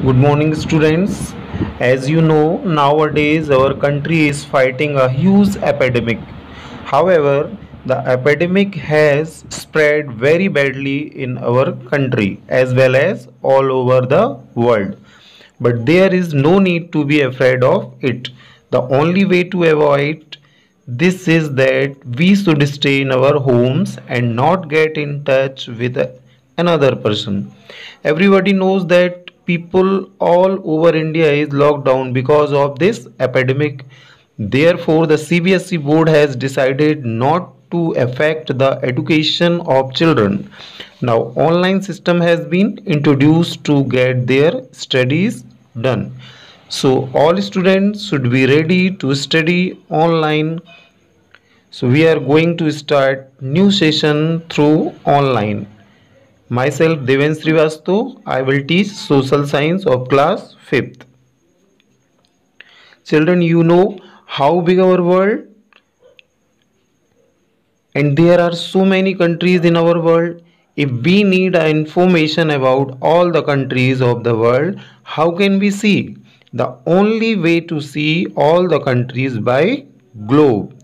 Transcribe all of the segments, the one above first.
Good morning, students. As you know, nowadays our country is fighting a huge epidemic. However, the epidemic has spread very badly in our country as well as all over the world. But there is no need to be afraid of it. The only way to avoid this is that we should stay in our homes and not get in touch with another person. Everybody knows that people all over India is locked down because of this epidemic. Therefore, the CBSE board has decided not to affect the education of children. Now, online system has been introduced to get their studies done. So, all students should be ready to study online so we are going to start new session through online. Myself Devendra Shrivastava, I will teach social science of class 5th. Children, you know how big our world and there are so many countries in our world. If we need information about all the countries of the world, how can we see? The only way to see all the countries by globe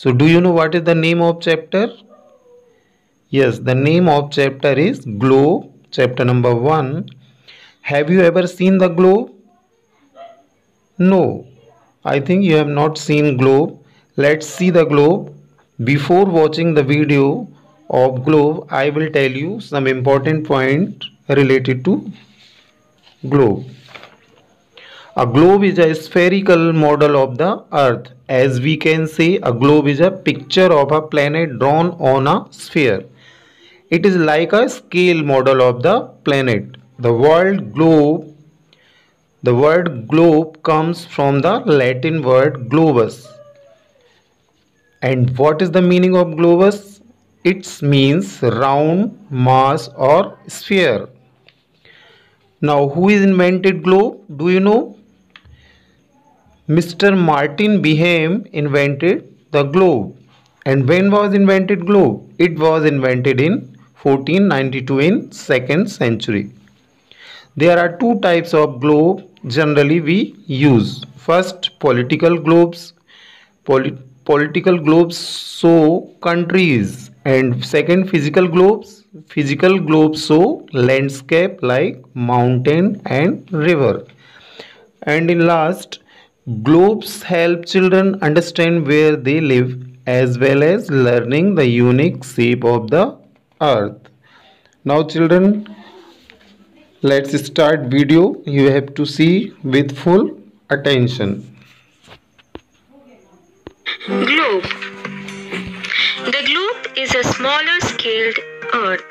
so do you know what is the name of chapter? Yes, the name of chapter is globe, chapter number 1. Have you ever seen the globe? No, I think you have not seen globe. Let's see the globe. Before watching the video of globe, I will tell you some important point related to globe. A globe is a spherical model of the earth. As we can say, a globe is a picture of a planet drawn on a sphere. It is like a scale model of the planet. The word globe the word globe comes from the Latin word globus. And what is the meaning of globus? It means round, mass or sphere. Now who is invented globe? Do you know? Mr. Martin Behaim invented the globe. And when was invented globe? It was invented in 1492 in second century. There are two types of globe generally we use. First political globes. Poli political globes show countries and second physical globes. Physical globes show landscape like mountain and river. And in last Globes help children understand where they live as well as learning the unique shape of the earth. Now children, let's start video. You have to see with full attention. Globe The globe is a smaller scaled earth.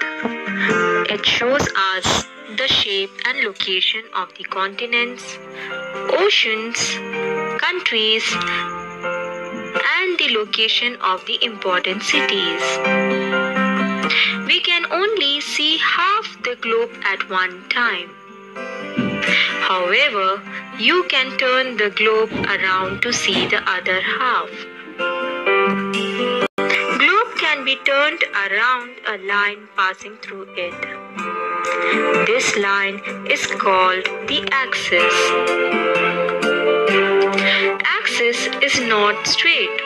It shows us the shape and location of the continents, oceans, countries, and the location of the important cities. We can only see half the globe at one time. However, you can turn the globe around to see the other half. Globe can be turned around a line passing through it. This line is called the axis. Axis is not straight.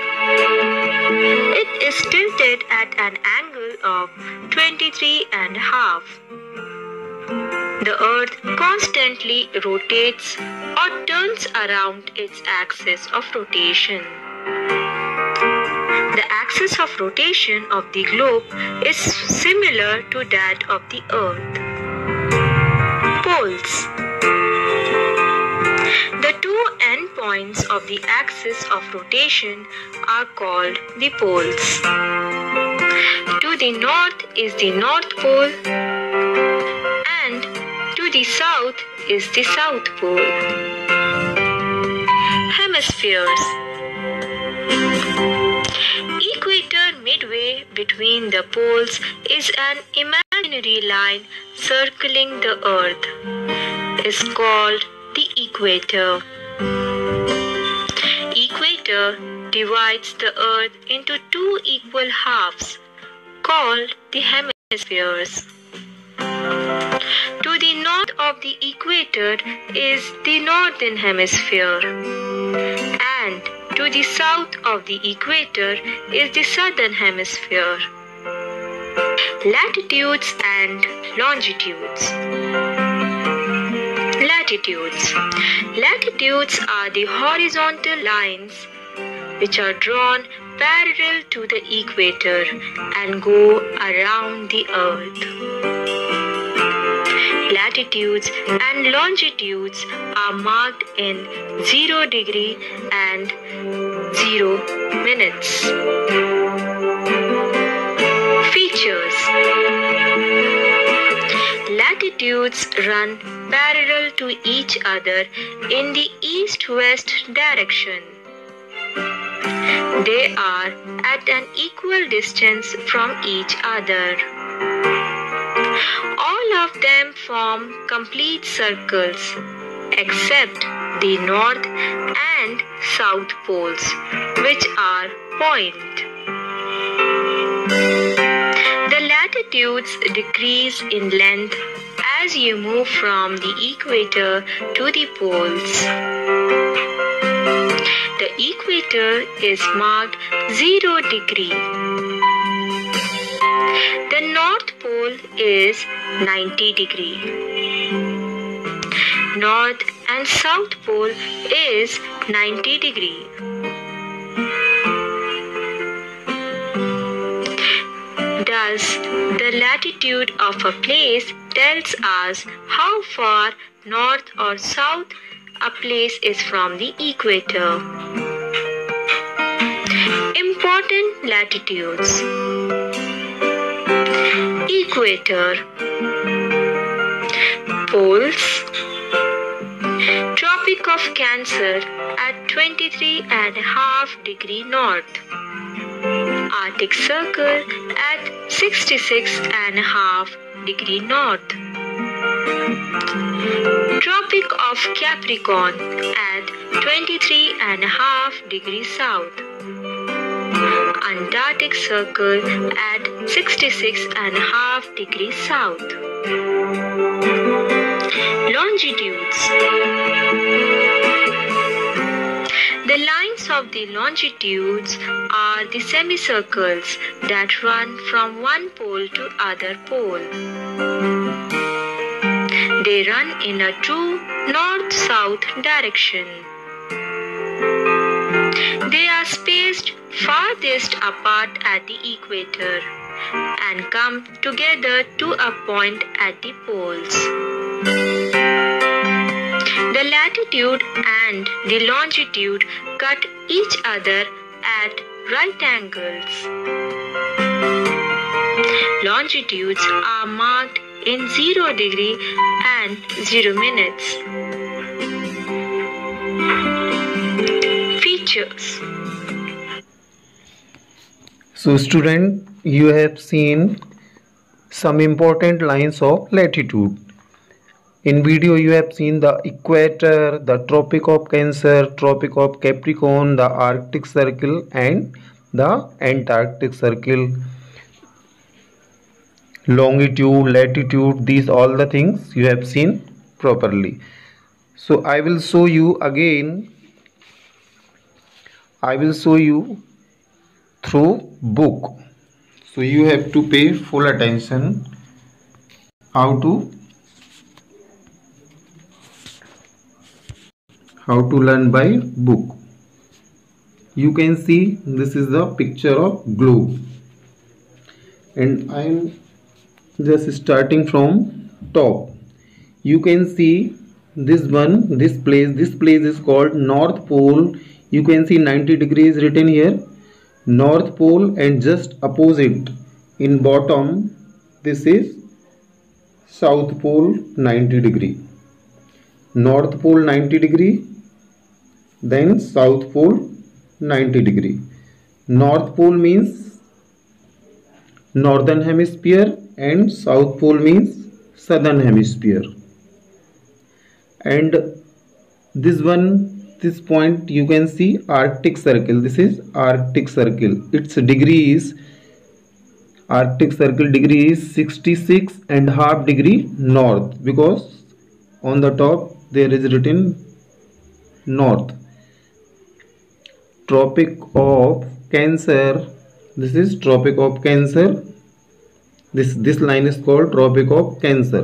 It is tilted at an angle of 23 and a half. The earth constantly rotates or turns around its axis of rotation. The axis of rotation of the globe is similar to that of the earth poles. The two endpoints of the axis of rotation are called the poles. The north is the North Pole and to the south is the South Pole. Hemispheres Equator midway between the poles is an imaginary line circling the earth is called the equator. Equator divides the earth into two equal halves called the hemispheres. To the north of the equator is the northern hemisphere and to the south of the equator is the southern hemisphere. Latitudes and longitudes. Latitudes. Latitudes are the horizontal lines which are drawn parallel to the equator and go around the earth. Latitudes and longitudes are marked in 0 degree and 0 minutes. Features Latitudes run parallel to each other in the east-west direction. They are at an equal distance from each other. All of them form complete circles except the north and south poles, which are point. The latitudes decrease in length as you move from the equator to the poles. Equator is marked 0 degree. The north pole is 90 degree. North and south pole is 90 degree. Thus, the latitude of a place tells us how far north or south a place is from the equator. Important latitudes Equator Poles Tropic of Cancer at 23 and a half degree north Arctic Circle at 66 and a half degree north. Tropic of Capricorn at 23 and a half degree south. Antarctic Circle at 66 and a half degree south. Longitudes the lines of the longitudes are the semicircles that run from one pole to other pole. They run in a true north-south direction. They are spaced farthest apart at the equator and come together to a point at the poles. The latitude and the longitude cut each other at right angles. Longitudes are marked in 0 degree and 0 minutes. Features So student, you have seen some important lines of latitude. In video you have seen the equator, the Tropic of Cancer, Tropic of Capricorn, the Arctic Circle and the Antarctic Circle. Longitude, latitude, these all the things you have seen properly. So I will show you again. I will show you through book. So you have to pay full attention how to how to learn by book. You can see this is the picture of globe. And I am just starting from top. You can see this one this place this place is called north pole. You can see 90 degrees written here north pole and just opposite. In bottom this is south pole 90 degree. North pole 90 degree. Then south pole 90 degree. North pole means northern hemisphere and south pole means southern hemisphere. And this one this point you can see arctic circle this is arctic circle its degree is Arctic Circle degree is 66 and half degree north because on the top there is written north. Tropic of Cancer. This is Tropic of Cancer. This this line is called Tropic of Cancer.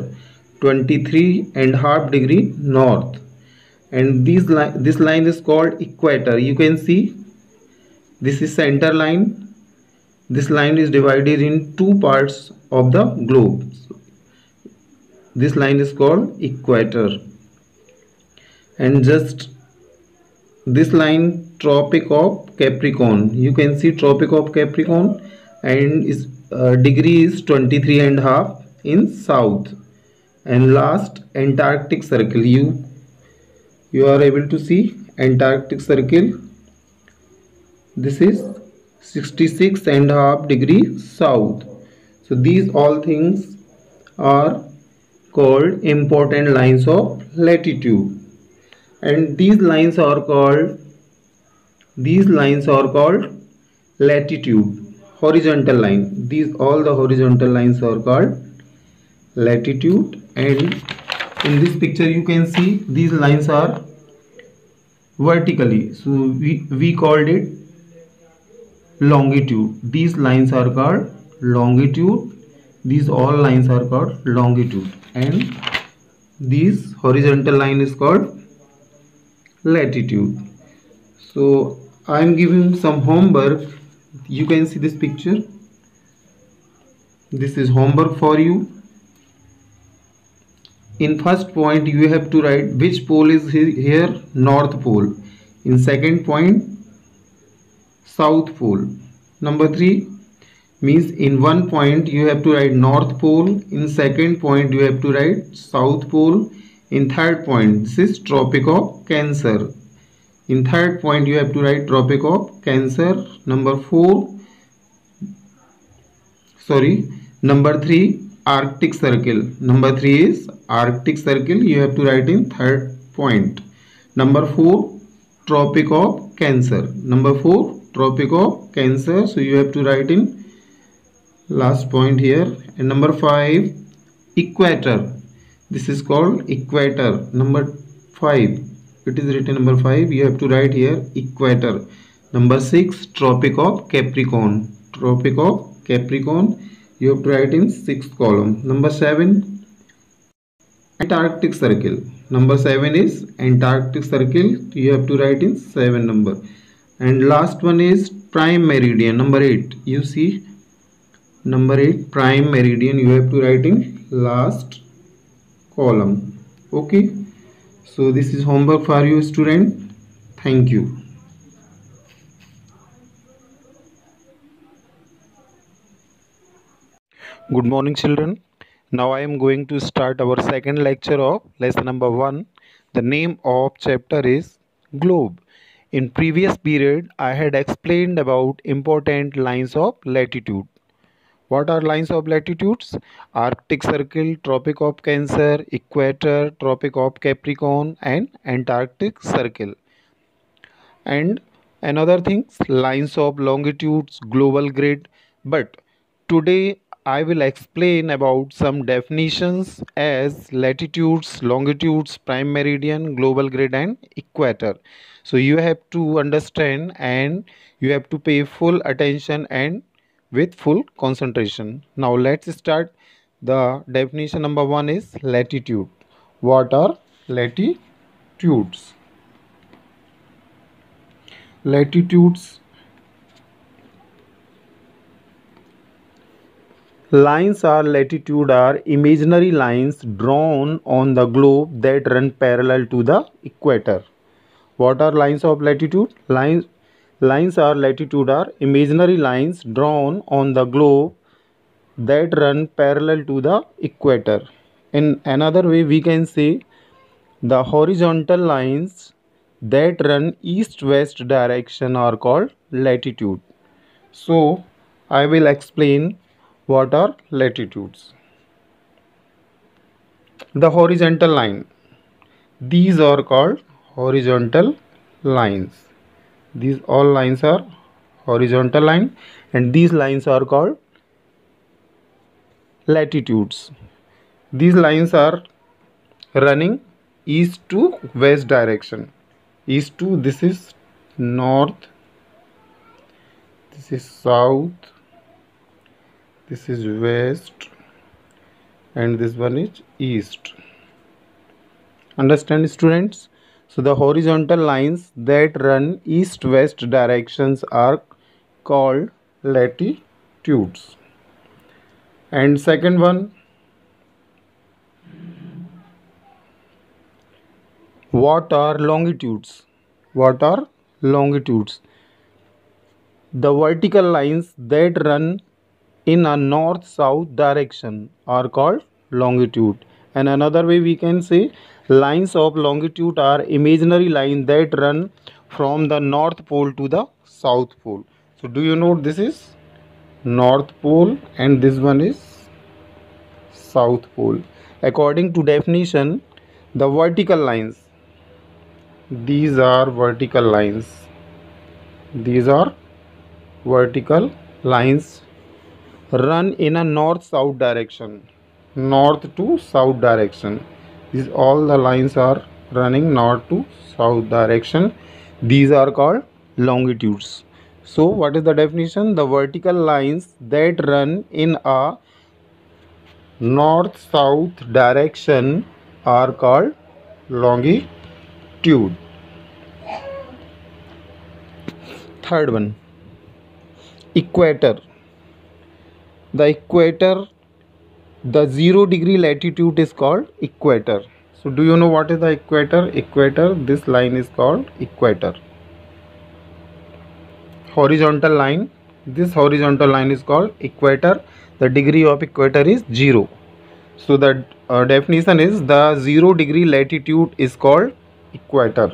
23 and half degree north and this line this line is called equator. You can see this is center line. This line is divided in two parts of the globe. This line is called equator. And just this line tropic of capricorn. You can see tropic of capricorn. And is uh, degree is 23 and half in south. And last antarctic circle. You you are able to see antarctic circle. This is 66 and a half degree south. So these all things are called important lines of latitude. And these lines are called these lines are called latitude horizontal line. These all the horizontal lines are called latitude. And in this picture you can see these lines are vertically. So we we called it longitude. These lines are called longitude. These all lines are called longitude. And this horizontal line is called latitude. So i am giving some homework. You can see this picture. This is homework for you in first point you have to write which pole is here north pole. In second point south pole. Number 3 means in one point you have to write north pole. In second point you have to write south pole. In third point this is tropic of cancer. In third point you have to write tropic of cancer. Number 4 sorry number 3 arctic circle. Number 3 is arctic circle. You have to write in third point. Number 4 tropic of cancer. Number 4 tropic of cancer. So you have to write in last point here. And number 5 equator. This is called equator. Number 5 it is written number 5 you have to write here equator. Number 6 tropic of capricorn. Tropic of capricorn you have to write in sixth column. Number seven antarctic circle. Number seven is antarctic circle. You have to write in seven number. And last one is prime meridian number eight. You see number eight prime meridian you have to write in last column. Okay? So this is homework for you student. Thank you Good morning children. Now I am going to start our second lecture of lesson number 1. The name of chapter is Globe. In previous period I had explained about important lines of latitude. What are lines of latitudes? Arctic Circle, Tropic of Cancer, Equator, Tropic of Capricorn and Antarctic Circle. And another things lines of longitudes, global grid. But today I will explain about some definitions as latitudes, longitudes, prime meridian, global grid and equator. So you have to understand and you have to pay full attention and with full concentration. Now let's start. The definition number one is latitude. What are latitudes? Latitudes Lines or latitude are imaginary lines drawn on the globe that run parallel to the equator. What are lines of latitude? Lines, lines or latitude are imaginary lines drawn on the globe that run parallel to the equator. In another way, we can say the horizontal lines that run east-west direction are called latitude. So, I will explain what are latitudes? The horizontal line. These are called horizontal lines. These all lines are horizontal line and these lines are called latitudes these lines are running east to west direction east to this is north this is south this is west and this one is east. Understand students? So the horizontal lines that run east west directions are called latitudes. And second one what are longitudes? What are longitudes? The vertical lines that run in a north south direction are called longitude. And another way we can say lines of longitude are imaginary lines that run from the north pole to the south pole. So do you know this is north pole and this one is south pole? According to definition the vertical lines these are vertical lines. These are vertical lines run in a north south direction north to south direction these all the lines are running north to south direction these are called longitudes so what is the definition? The vertical lines that run in a north-south direction are called longitude. Third one, equator. The equator, the zero degree latitude is called equator. So do you know what is the equator? Equator, this line is called equator. Horizontal line this horizontal line is called equator. The degree of equator is 0 so the uh, definition is the 0 degree latitude is called equator.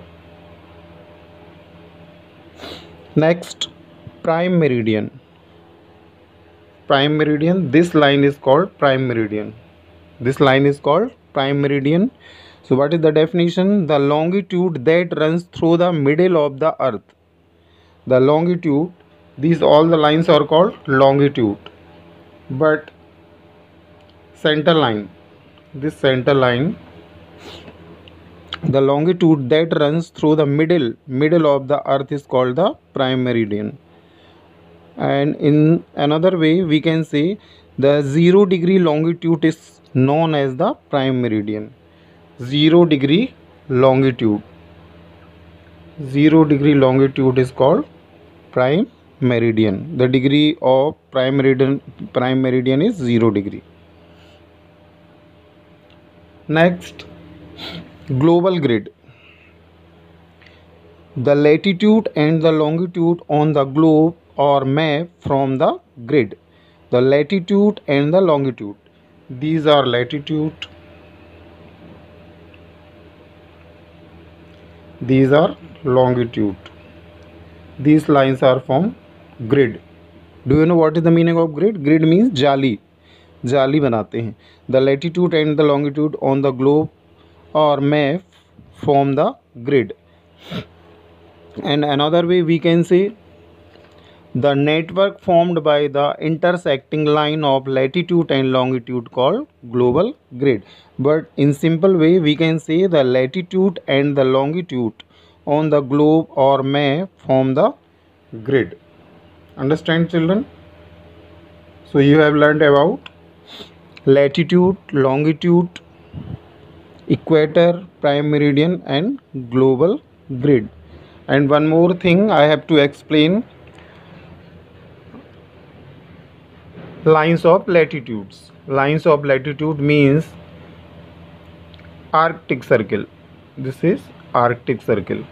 Next prime meridian prime meridian. This line is called prime meridian. This line is called prime meridian. So what is the definition? The longitude that runs through the middle of the earth. The longitude these all the lines are called longitude. But center line. This center line the longitude that runs through the middle middle of the earth is called the prime meridian and in another way we can say the 0 degree longitude is known as the prime meridian. 0 degree longitude. 0 degree longitude is called prime meridian. The degree of prime meridian prime meridian is 0 degree. Next global grid. The latitude and the longitude on the globe are mapped from the grid the latitude and the longitude. These are latitude. These are longitude. These lines are from grid. Do you know what is the meaning of grid? Grid means jali. Jali banate hain. The latitude and the longitude on the globe are made from the grid. And another way we can say the network formed by the intersecting line of latitude and longitude called global grid. But in simple way we can say the latitude and the longitude on the globe or may form the grid. Understand children? So you have learned about latitude longitude equator prime meridian and global grid. And one more thing i have to explain lines of latitudes. Lines of latitude means arctic circle. This is arctic circle.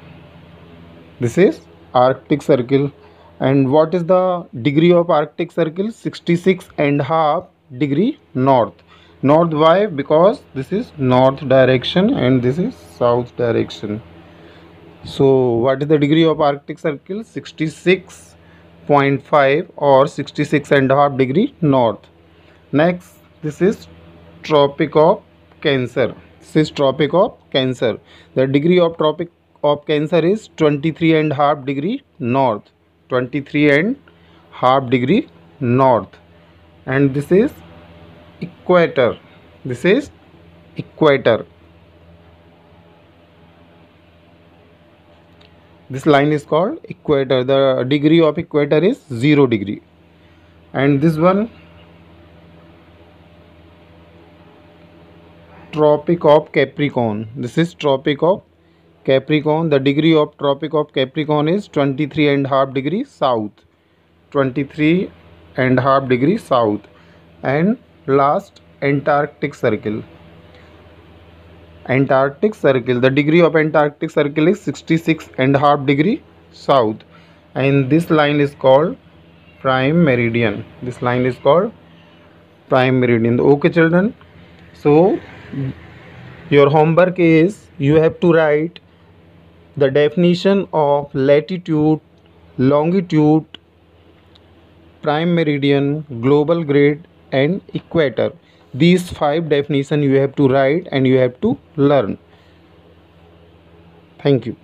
This is arctic circle. And what is the degree of arctic circle? 66 and half degree north. North why? Because this is north direction and this is south direction. So what is the degree of arctic circle 66.5 or 66 and a half degree north. Next this is tropic of cancer. This is tropic of cancer. The degree of tropic of cancer is 23 and half degree north. 23 and half degree north. And this is equator. This is equator this line is called equator the degree of equator is 0 degree. And this one tropic of capricorn. This is tropic of capricorn. The degree of tropic of capricorn is 23 and half degree south. 23 and half degree south. And last antarctic circle antarctic circle. The degree of antarctic circle is 66 and half degree south. And this line is called prime meridian. This line is called prime meridian. Okay children. So your homework is you have to write the definition of latitude longitude prime meridian global grid and equator these five definition you have to write and you have to learn. Thank you